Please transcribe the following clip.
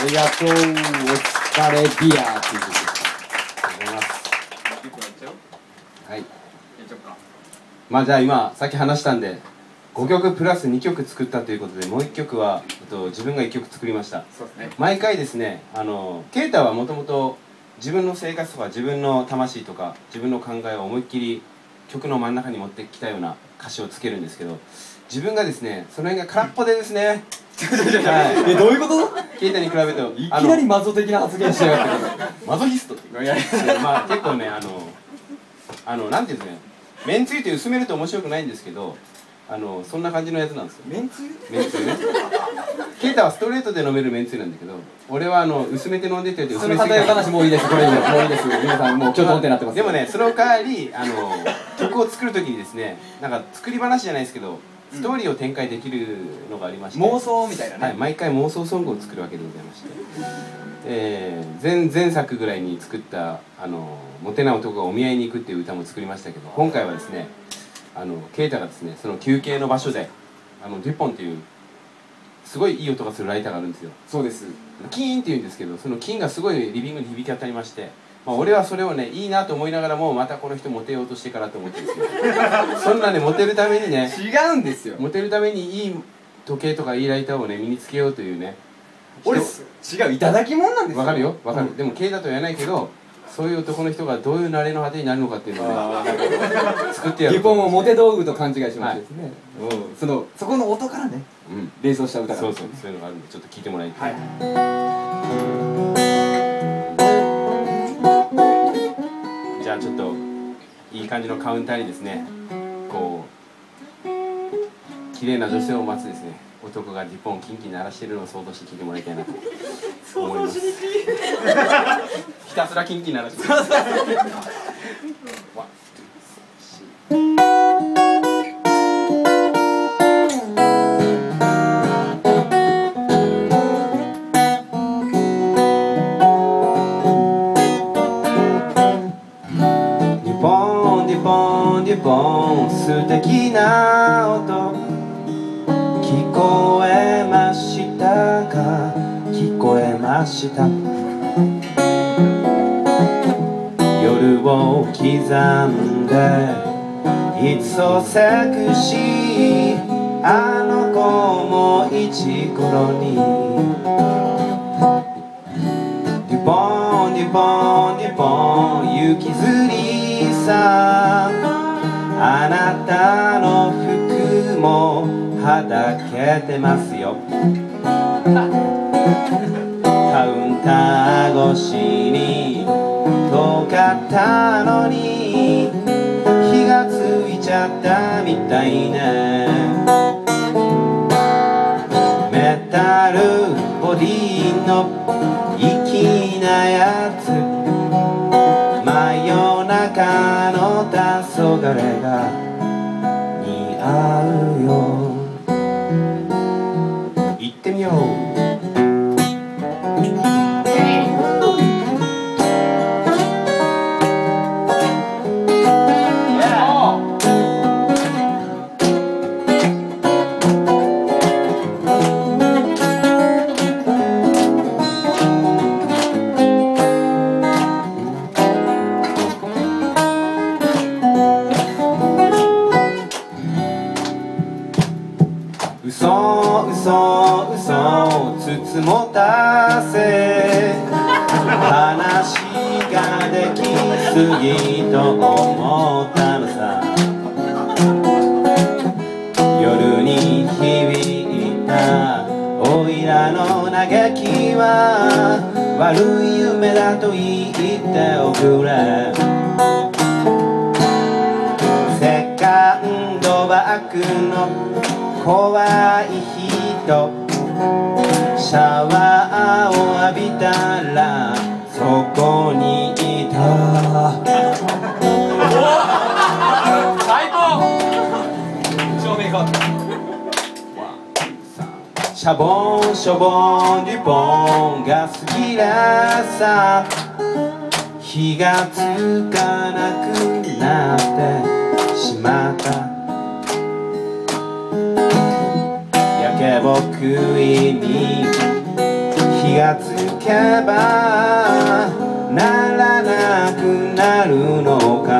ありがとう。お疲れビアっていうことでございます。一個やっちゃうはい。まあじゃあ今さっき話したんで5曲プラス2曲作ったということでもう1曲はえっと自分が1曲作りました。そうですね。毎回ですねあのケイタはもともと自分の生活とか自分の魂とか自分の考えを思いっきり曲の真ん中に持ってきたような歌詞をつけるんですけど自分がですねその辺が空っぽでですねはいえどういうこと？ケイタに比べるといきなりマゾ的な発言しやがってマゾヒストって。いやまあ結構ねあのあのなんていうんですかね。めんつゆって薄めると面白くないんですけどあのそんな感じのやつなんですよ。めんつゆ？めんつゆね。ケイタはストレートで飲めるめんつゆなんだけど俺はあの薄めて飲んでって薄めすぎた。話もういいです。これもういいです皆さんもう今日とってなってます。でもねその代わりあの曲を作る時にですねなんか作り話じゃないですけどストーリーを展開できるのがありまして、妄想みたいなね、はい、毎回妄想ソングを作るわけでございまして、えー前前作ぐらいに作った「あのモテない男がお見合いに行く」っていう歌も作りましたけど今回はですねあのケイタがですねその休憩の場所であのデュポンっていうすごいいい音がするライターがあるんですよ。そうです。キーンって言うんですけどそのキーンがすごいリビングに響き当たりまして、まあ、俺はそれをねいいなと思いながらもまたこの人モテようとしてからと思ってるんですよ。そんなねモテるためにね違うんですよ。モテるためにいい時計とかいいライターをね身につけようというね。俺人違ういただきもんなんですよ。わかるよ？わかる、うんでも K だとは言わないけどそういう男の人がどういう慣れの果てになるのかっていうのをね作ってやるリポンをモテ道具と勘違いしましてですね、うん。そのそこの音からねうん。連想した歌がそうそうそういうのがあるんでちょっと聞いてもらいた、はい感じのカウンターにですねこう綺麗な女性を待つですね男がリポンキンキン鳴らしてるのを想像して聞いてもらいたいなと思います。ひたすらキンキン鳴らしてる。ワポン素敵な音聞こえましたか？聞こえました。夜を刻んで It's so sexy あの子も一頃に。デュポンデュポンデュポン雪吊りさ。あなたの服もはだけてますよ。カウンター越しに遠かったのに。火がついちゃったみたいね。メタルボディの粋なやつ。それが似合う嘘嘘嘘をつつもたせ。話ができすぎと思ったのさ。夜に響いたおいらの嘆きは悪い夢だと言っておくれ。セカンドバッグの怖い人。シャワーを浴びたらそこにいた。最高。シャボンシャボンデュポンが好きださ。気がつかなくなってしまったけ僕に気がつけばならなくなるのか。